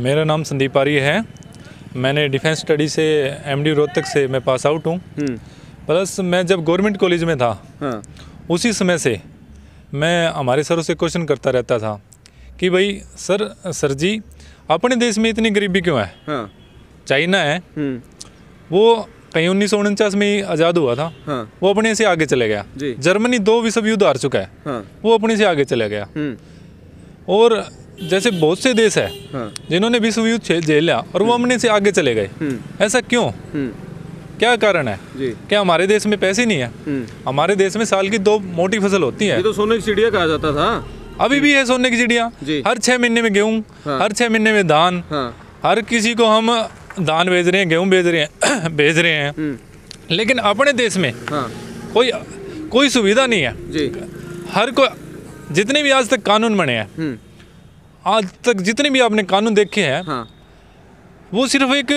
मेरा नाम संदीप आर्य है। मैंने डिफेंस स्टडी से एमडी रोहतक से मैं पास आउट हूँ। हम्म, प्लस मैं जब गवर्नमेंट कॉलेज में था हाँ। उसी समय से मैं हमारे सरों से क्वेश्चन करता रहता था कि भाई सर सर जी अपने देश में इतनी गरीबी क्यों है? हाँ। चाइना है। हम्म, वो कहीं उन्नीस सौ उनचास में ही आज़ाद हुआ था। हाँ। वो अपने से आगे चले गया। जर्मनी दो विश्व युद्ध हार चुका है। हाँ। वो अपने से आगे चले गया। हम्म, और जैसे बहुत से देश है हाँ। जिन्होंने विश्व युद्ध झे- झेला और वो अपने से आगे चले गए। हम्म, ऐसा क्यों? हम्म, क्या कारण है? जी। क्या हमारे देश में पैसे नहीं है? हम्म। हमारे देश में साल की दो मोटी फ़सल होती है। ये तो सोने की चिड़िया कहा जाता था। अभी भी है सोने की चिड़िया। हर छह महीने में गेहूँ हाँ। हर छह महीने में धान हाँ। हर किसी को हम धान बेच रहे हैं गेहूँ बेच रहे हैं बेच रहे हैं। हम्म, लेकिन अपने देश में हाँ। कोई कोई सुविधा नहीं है। जी। हर कोई जितने भी आज तक कानून बने हैं हम्म, आज तक जितने भी आपने कानून देखे हैं हाँ। वो सिर्फ़ एक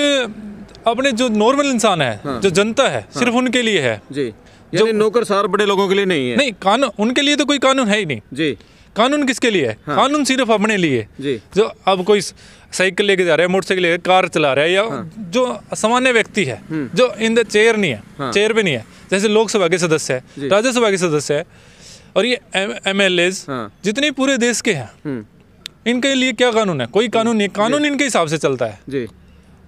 अपने जो नॉर्मल इंसान है हाँ। जो जनता है हाँ। सिर्फ़ उनके लिए है। जी। यानी नौकर सार बड़े लोगों के लिए नहीं है। नहीं कानून उनके लिए तो कोई कानून है ही नहीं। जी। कानून किसके लिए है? हाँ। कानून सिर्फ़ अपने लिए। जी। जो अब कोई साइकिल लेके जा रहा है मोटरसाइकिल लेके कार चला रहा है या जो सामान्य व्यक्ति है जो इन द चेयर नहीं है हाँ। चेयर पे नहीं है जैसे लोकसभा के सदस्य है राज्यसभा के सदस्य है और ये एम एल हाँ। जितने पूरे देश के हैं हम्म, इनके लिए क्या कानून है? कोई कानून नहीं कानून इनके हिसाब से चलता है। जी।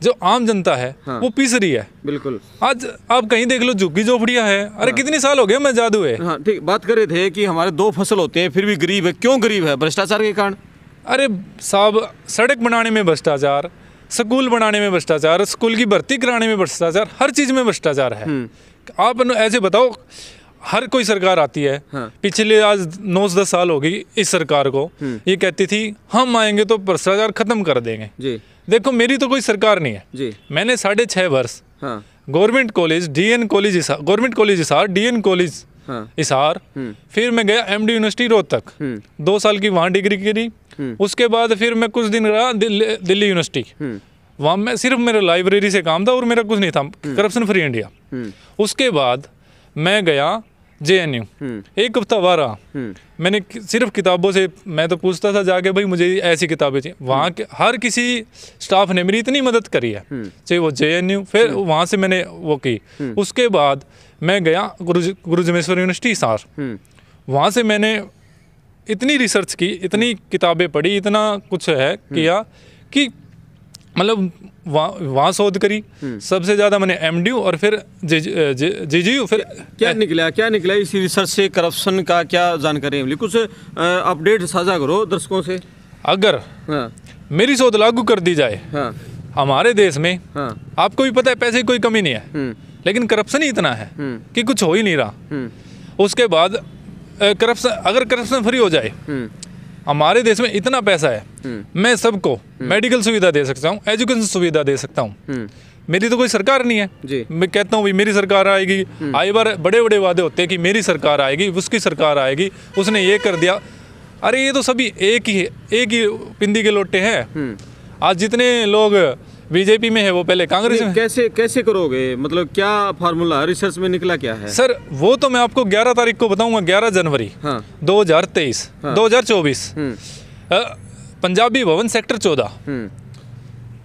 जो आम जनता है हाँ। वो पीस रही है। बिल्कुल। आज आप कहीं देख लो झुग्गी झोपड़ियाँ है। अरे हाँ, कितने साल हो गए मैं जादू है। हाँ ठीक बात कर रहे थे कि हमारे दो फ़सल होते हैं फिर भी गरीब है। क्यों गरीब है? भ्रष्टाचार के कारण। अरे साहब सड़क बनाने में भ्रष्टाचार स्कूल बनाने में भ्रष्टाचार स्कूल की भर्ती कराने में भ्रष्टाचार हर चीज़ में भ्रष्टाचार है। आप ऐसे बताओ हर कोई सरकार आती है। हाँ। पिछले आज नौ दस साल हो गई इस सरकार को। ये कहती थी हम आएँगे तो भ्रष्टाचार खत्म कर देंगे। जी। देखो मेरी तो कोई सरकार नहीं है। जी। मैंने साढ़े छः वर्ष हाँ। Government college DN college Hisar government college Hisar DN college हाँ। हिसार हम्म। फिर मैं गया एमडी यूनिवर्सिटी रोहतक। हम्म। दो साल की वहाँ डिग्री करी। उसके बाद फिर मैं कुछ दिन रहा दिल्ली यूनिवर्सिटी। हम्म। वहाँ मैं सिर्फ़ मेरा लाइब्रेरी से काम था और मेरा कुछ नहीं था। Corruption free India. हम्म। उसके बाद मैं गया जे एन यू हम्म। एक हफ़्ता वहाँ रहा। हम्म। मैंने सिर्फ़ किताबों से मैं तो पूछता था जाके भाई मुझे ऐसी किताबें चाहिए। वहाँ के हर किसी स्टाफ ने मेरी इतनी मदद करी है। चाहे वो जे एन यू फिर वहाँ से मैंने वो की। उसके बाद मैं गया गुरु गुरु जमेश्वर यूनिवर्सिटी हम्म। वहाँ से मैंने इतनी रिसर्च की इतनी किताबें पढ़ी इतना कुछ है किया कि मतलब वहाँ वहाँ शोध करी। सबसे ज़्यादा मैंने एमडीयू और फिर जे जे जी फिर क्या निकला क्या निकला इस रिसर्च से करप्शन का क्या जानकारी मिली? कुछ अपडेट साझा करो दर्शकों से। अगर हाँ। मेरी शोध लागू कर दी जाए हाँ। हमारे देश में हाँ। आपको भी पता है पैसे की कोई कमी नहीं है। हम्म। लेकिन करप्शन ही इतना है हम्म। कि कुछ हो ही नहीं रहा। हम्म। उसके बाद करप्शन अगर करप्शन फ्री हो जाए हम्म। हमारे देश में इतना पैसा है मैं सबको मेडिकल सुविधा दे सकता हूँ एजुकेशन सुविधा दे सकता हूँ। हम्म। मेरी तो कोई सरकार नहीं है। जी। मैं कहता हूँ भाई मेरी सरकार आएगी। आई बार बड़े बड़े वादे होते हैं कि मेरी सरकार आएगी उसकी सरकार आएगी उसने ये कर दिया। अरे ये तो सभी एक ही एक ही पिंदी के लोटे हैं। आज जितने लोग बीजेपी में है वो पहले कांग्रेस में? कैसे कैसे करोगे? मतलब क्या फार्मूला रिसर्च में निकला क्या है? सर वो तो मैं आपको 11 तारीख को बताऊँगा 11 जनवरी हाँ। 2023 हाँ। 2024 हम्म। पंजाबी भवन सेक्टर 14 हम्म।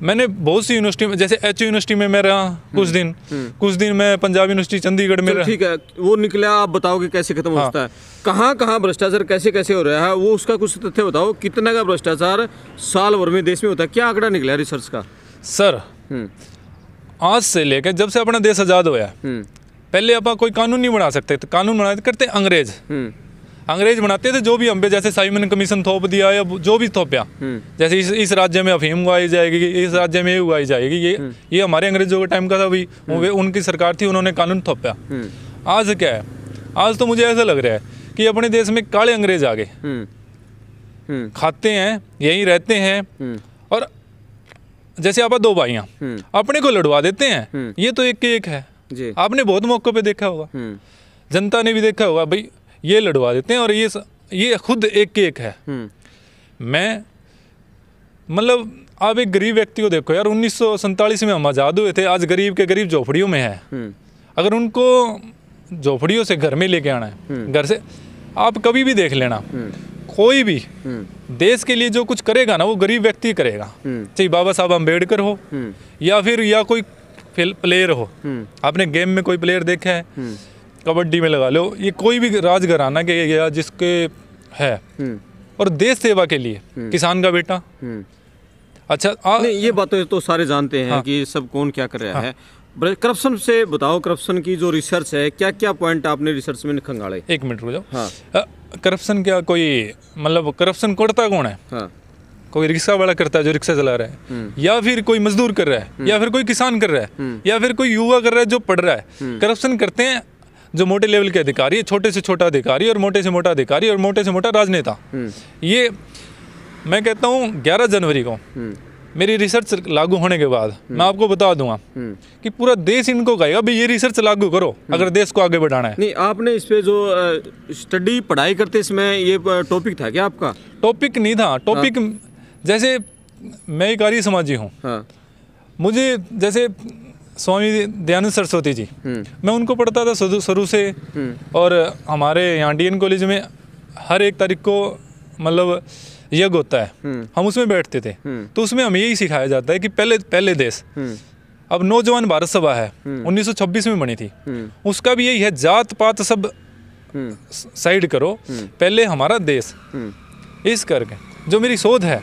मैंने बहुत सी यूनिवर्सिटी में जैसे एच यूनिवर्सिटी में मैं रहा कुछ दिन कुछ दिन मैं पंजाब यूनिवर्सिटी चंडीगढ़ में रहा। ठीक है वो निकला आप बताओगे कैसे खत्म हाँ। होता है। कहाँ कहाँ भ्रष्टाचार कैसे कैसे हो रहा है वो उसका कुछ तथ्य बताओ कितना का भ्रष्टाचार साल भर में देश में होता है क्या आंकड़ा निकला रिसर्च का? सर हम्म। आज से लेकर जब से अपना देश आज़ाद हुआ हम्म। पहले आप कोई कानून नहीं बना सकते थे कानून बनाते करते अंग्रेज़। हम्म। अंग्रेज़ बनाते थे जो भी हम जैसे साइमन कमीशन थोप दिया या जो भी थोपया जैसे इस इस राज्य में अफीम उगाई जाएगी इस राज्य में ये उगाई जाएगी ये ये हमारे अंग्रेज़ों के टाइम का था भी वो उनकी सरकार थी उन्होंने कानून थोपया। आज क्या है? आज तो मुझे ऐसा लग रहा है कि अपने देश में काले अंग्रेज़ आ गए। खाते हैं यहीं रहते हैं और जैसे आप दो भाइयाँ हम्म। अपने को लड़वा देते हैं। ये तो एक के एक है। जी। आपने बहुत मौक़ों पे देखा होगा। हम्म। जनता ने भी देखा होगा भाई ये लड़वा देते हैं और ये स- ये खुद एक के एक है। हम्म। मैं मतलब आप एक गरीब व्यक्ति को देखो यार उन्नीस में हम आज़ाद हुए थे आज गरीब के गरीब झोपड़ियों में है। हम्म। अगर उनको झोपड़ियों से घर में लेके आना है घर से आप कभी भी देख लेना। कोई भी हम्म। देश के लिए जो कुछ करेगा ना वो गरीब व्यक्ति करेगा। हम्म। चाहे बाबा साहब अंबेडकर हो हम्म। या फिर या कोई प्लेयर हो। आपने गेम में कोई प्लेयर देखा है? कबड्डी में लगा लो। ये कोई भी राजघराना के या जिसके है। और देश सेवा के लिए। किसान का बेटा। अच्छा आ, नहीं ये बातें तो सारे जानते हैं हाँ। कि सब कौन क्या कर रहा हाँ, है। करप्शन से बताओ करप्शन की जो रिसर्च है क्या क्या पॉइंट आपने रिसर्च में खंगाड़े एक मिनट रुक जाओ। हाँ। करप्शन क्या कोई मतलब करप्शन करता कौन है? हाँ। कोई रिक्शा वाला करता है जो रिक्शा चला रहा हम्म। है या फिर कोई मजदूर कर रहा है या फिर कोई किसान कर रहा है या फिर कोई युवा कर रहा है जो पढ़ रहा है। करप्शन करते हैं जो मोटे लेवल के अधिकारी है छोटे से छोटा अधिकारी और मोटे से मोटा अधिकारी और मोटे से मोटा राजनेता। ये मैं कहता हूँ ग्यारह जनवरी को हम्म। मेरी रिसर्च लागू होने के बाद मैं आपको बता दूँगा हम्म। कि पूरा देश इनको कहेगा भाई ये रिसर्च लागू करो अगर देश को आगे बढ़ाना है। नहीं आपने इस पे जो स्टडी पढ़ाई करते समय ये टॉपिक था क्या आपका? टॉपिक नहीं था। टॉपिक जैसे मैं एक आर्य समाजी हूँ। हाँ। मुझे जैसे स्वामी दयानंद सरस्वती जी हम्म। मैं उनको पढ़ता था शुरू शुरू से। और हमारे यहाँ डी कॉलेज में हर एक तारीख को मतलब यज्ञ होता है। हम्म। हम उसमें बैठते थे। हम्म। तो उसमें हमें यही सिखाया जाता है कि पहले पहले देश। हम्म। अब नौजवान भारत सभा है। 1926 में बनी थी। उसका भी यही है जात पात सब साइड करो। पहले हमारा देश। इस करके जो मेरी शोध है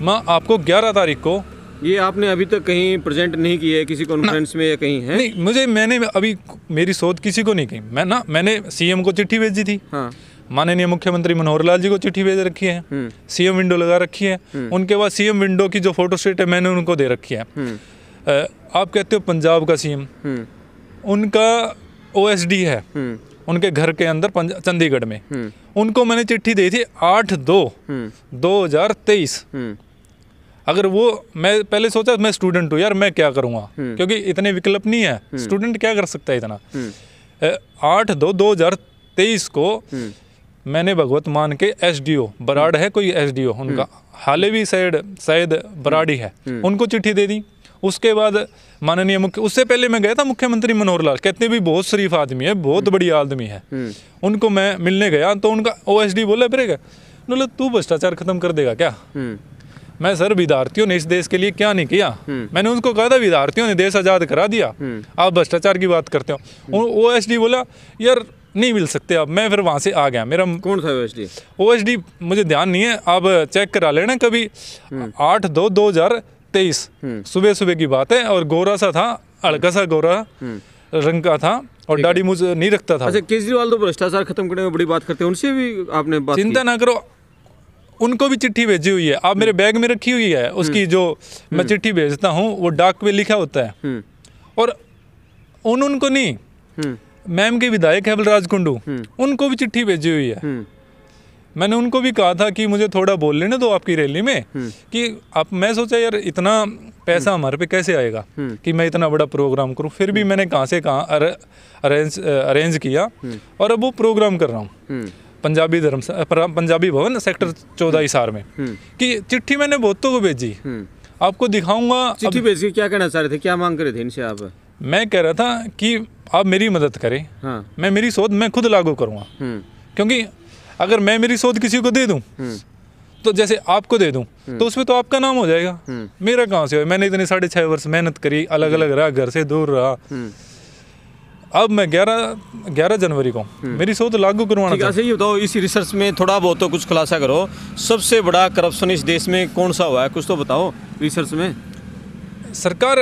मैं आपको 11 तारीख को ये आपने अभी तक कहीं प्रेजेंट नहीं की है किसी कॉन्फ्रेंस में या कहीं है? नहीं मुझे मैंने अभी मेरी शोध किसी को नहीं की। मैं ना मैंने सीएम को चिट्ठी भेजी थी। हाँ। माननीय मुख्यमंत्री मनोहर लाल जी को चिट्ठी भेज रखी है हम्म। सीएम विंडो लगा रखी है उनके बाद सीएम विंडो की जो फ़ोटो स्टेट है मैंने उनको दे रखी है। हम्म। आप कहते हो पंजाब का सीएम। हम्म। उनका ओएसडी है हम्म। उनके घर के अंदर चंडीगढ़ में। हम्म। उनको मैंने चिट्ठी दी थी आठ दो हम्म। दो हज़ार तेईस। हम्म। अगर वो मैं पहले सोचा मैं स्टूडेंट हूँ यार मैं क्या करूँगा? क्योंकि इतने विकल्प नहीं है। स्टूडेंट क्या कर सकता है इतना? आठ दो दो हज़ार तेईस को मैंने भगवत मान के एस डी ओ बराड़ है कोई एस डी ओ उनका हाले भी शायद बराड़ी है। उनको चिट्ठी दे दी। उसके बाद माननीय मुख्य उससे पहले मैं गया था मुख्यमंत्री मनोहर लाल कहते भी बहुत शरीफ आदमी है बहुत बढ़िया आदमी है। उनको मैं मिलने गया तो उनका ओ एस डी बोला फिर बोला तू भ्रष्टाचार खत्म कर देगा क्या? हम्म। मैं सर विद्यार्थियों ने इस देश के लिए क्या नहीं किया? मैंने उनको कहा था विद्यार्थियों ने देश आज़ाद करा दिया। आप भ्रष्टाचार की बात करते हो। ओ एस डी बोला यार नहीं मिल सकते। अब मैं फिर वहाँ से आ गया। मेरा कौन था यूएसडी ओ एस डी मुझे ध्यान नहीं है। आप चेक करा लेना कभी। आठ दो दो हज़ार तेईस। सुबह सुबह की बात है और गोरा सा था हल्का सा गोरा रंग का था और दाढ़ी मुझे नहीं रखता था। अच्छा केजरीवाल तो भ्रष्टाचार खत्म करने में बड़ी बात करते हैं। उनसे भी आपने बात चिंता ना करो। उनको भी चिट्ठी भेजी हुई है। आप मेरे बैग में रखी हुई है। उसकी जो मैं चिट्ठी भेजता हूँ वो डाक पे लिखा होता है। हम्म। और उन उनको नहीं। हम्म। मैम के विधायक है बलराज कुंडू। उनको भी चिट्ठी भेजी हुई है। हम्म। मैंने उनको भी कहा था कि मुझे थोड़ा बोल लेने दो आपकी रैली में कि आप मैं सोचा यार इतना पैसा हमारे पे कैसे आएगा कि मैं इतना बड़ा प्रोग्राम करूँ? फिर भी मैंने कहाँ से कहाँ अरे- अरेंज अरेंज किया और अब वो प्रोग्राम कर रहा हूँ। हम्म। पंजाबी धर्म पंजाबी भवन सेक्टर चौदह हिसार में। कि चिट्ठी मैंने बहुतों को भेजी। हम्म। आपको दिखाऊँगा चिट्ठी भेज के क्या कहना चाह रहे थे? क्या मांग कर रहे थे इनसे आप? मैं कह रहा था कि आप मेरी मदद करें। हाँ। मैं मेरी शोध मैं खुद लागू करूँगा। हम्म। क्योंकि अगर मैं मेरी शोध किसी को दे दूँ तो जैसे आपको दे दूँ तो उसमें तो आपका नाम हो जाएगा। मेरा कहाँ से हो? मैंने इतने साढ़े छः वर्ष मेहनत करी अलग अलग रहा घर से दूर रहा। अब मैं ग्यारह ग्यारह जनवरी को मेरी शोध लागू करवाना ठीक है अच्छा बताओ इसी रिसर्च में थोड़ा बहुत तो कुछ खुलासा करो। सबसे बड़ा करप्शन इस देश में कौन सा हुआ है? कुछ तो बताओ रिसर्च में। सरकार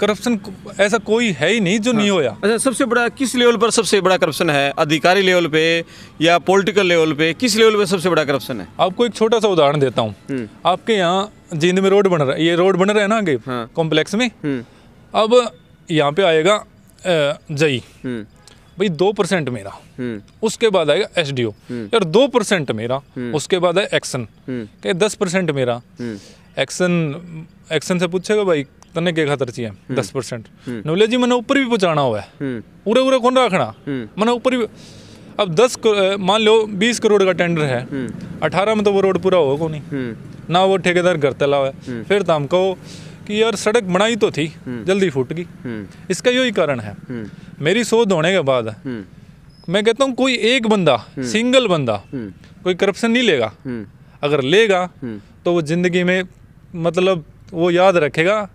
करप्शन ऐसा कोई है ही नहीं जो हाँ। नहीं होया। अच्छा सबसे बड़ा किस लेवल पर सबसे बड़ा करप्शन है? अधिकारी लेवल पे या पॉलिटिकल लेवल पे? किस लेवल पे सबसे बड़ा करप्शन है? आपको एक छोटा सा उदाहरण देता हूँ। आपके यहाँ जींद में रोड बन रहा है। ये रोड बन रहा है ना आगे? हाँ। कॉम्प्लेक्स में? हम्म। अब यहाँ पे आएगा जई। हम्म। भाई दो परसेंट मेरा। हम्म। उसके बाद आएगा एस डी ओ यार दो परसेंट मेरा। उसके बाद है एक्शन हम्म। क्या दस परसेंट मेरा? एक्शन एक्शन से पूछेगा भाई तने के खातर चाहिए दस परसेंट। नॉलेज जी मैंने ऊपर भी पहुंचाना हुआ है। हम्म। पूरे पूरे कौन रखना? मैंने ऊपर भी अब दस मान लो बीस करोड़ का टेंडर है। अठारह में तो वो रोड पूरा होगा को नहीं। हम्म। ना वो ठेकेदार घर तला हुआ है। फिर तो हम कहो कि यार सड़क बनाई तो थी जल्दी फूट गई। हम्म। इसका यही कारण है। हम्म। मेरी शोध होने के बाद हम्म। मैं कहता हूँ कोई एक बंदा सिंगल बंदा हम्म। कोई करप्शन नहीं लेगा। हम्म। अगर लेगा हम्म। तो वो ज़िंदगी में मतलब वो याद रखेगा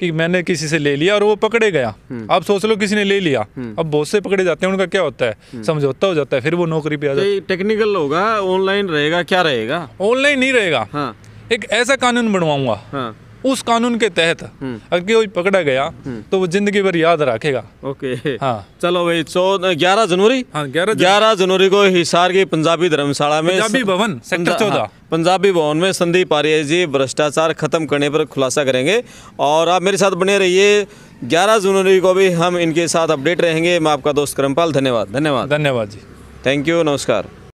कि मैंने किसी से ले लिया और वो पकड़े गया। आप सोच लो किसी ने ले लिया। अब बहुत से पकड़े जाते हैं उनका क्या होता है? समझौता हो जाता है फिर वो नौकरी पे आ जाता है। टेक्निकल होगा ऑनलाइन रहेगा क्या रहेगा? ऑनलाइन नहीं रहेगा। हाँ। एक ऐसा कानून बनवाऊँगा। हाँ। उस कानून के तहत अगर कोई पकड़ा गया तो वो ज़िंदगी भर याद रखेगा। ओके। हाँ। चलो भाई चौदह ग्यारह जनवरी? हाँ ग्यारह ग्यारह जनवरी को हिसार की पंजाबी धर्मशाला में पंजाबी भवन सेक्टर चौदह। हाँ, पंजाबी भवन में संदीप आर्य जी भ्रष्टाचार खत्म करने पर खुलासा करेंगे। और आप मेरे साथ बने रहिए। ग्यारह जनवरी को भी हम इनके साथ अपडेट रहेंगे। मैं आपका दोस्त करमपाल धन्यवाद। धन्यवाद। धन्यवाद जी। थैंक यू नमस्कार।